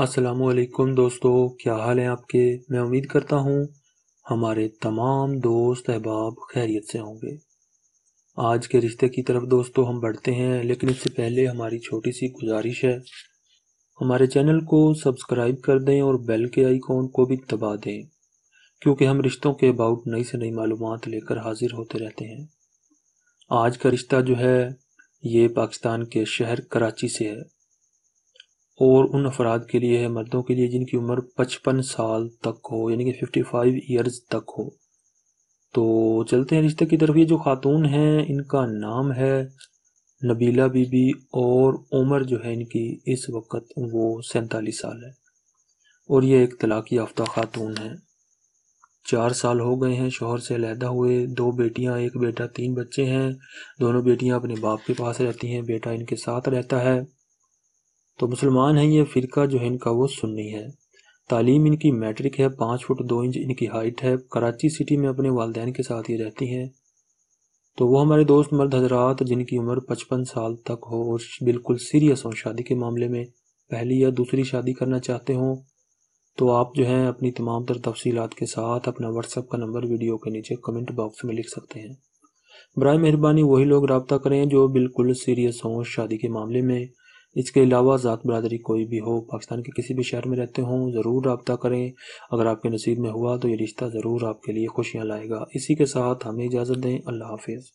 असलकुम दोस्तों, क्या हाल है आपके? मैं उम्मीद करता हूँ हमारे तमाम दोस्त अहबाब खैरियत से होंगे। आज के रिश्ते की तरफ़ दोस्तों हम बढ़ते हैं, लेकिन इससे पहले हमारी छोटी सी गुजारिश है। हमारे चैनल को सब्सक्राइब कर दें और बेल के आइकॉन को भी दबा दें, क्योंकि हम रिश्तों के अबाउट नई से नई मालूम लेकर हाजिर होते रहते हैं। आज का रिश्ता जो है, ये पाकिस्तान के शहर कराची से है। और उन अफराद के लिए है, मर्दों के लिए, जिनकी उम्र पचपन साल तक हो, यानी कि फिफ्टी फाइव ईयर्स तक हो। तो चलते हैं रिश्ते की तरफ़। ये जो खातून हैं, इनका नाम है नबीला बीबी और उम्र जो है इनकी इस वक्त वो सैंतालीस साल है। और ये एक तलाक़ याफ्ता खातून है। चार साल हो गए हैं, शोहर से अलहदा हुए, दो बेटियाँ, एक बेटा, तीन बच्चे हैं। दोनों बेटियाँ अपने बाप के पास रहती हैं, बेटा इनके साथ रहता है। तो मुसलमान हैं ये फ़िरका जो है इनका वो सुन्नी है। तालीम इनकी मैट्रिक है, पाँच फुट दो इंच इनकी हाइट है। कराची सिटी में अपने वालदेन के साथ ये रहती हैं। तो वो हमारे दोस्त मर्द हजरात जिनकी उम्र पचपन साल तक हो और बिल्कुल सीरियस हो। शादी के मामले में पहली या दूसरी शादी करना चाहते हों तो आप जो हैं अपनी तमाम तर तफसीत के साथ अपना व्हाट्सअप का नंबर वीडियो के नीचे कमेंट बॉक्स में लिख सकते हैं। बर मेहरबानी वही लोग रबता करें जो बिल्कुल सीरियस हों शादी के मामले में। इसके अलावा ज़ात बरदरी कोई भी हो, पाकिस्तान के किसी भी शहर में रहते हों, ज़रूर रबता करें। अगर आपके नसीब में हुआ तो ये रिश्ता ज़रूर आपके लिए खुशियाँ लाएगा। इसी के साथ हमें इजाज़त दें। अल्लाह हाफिज़।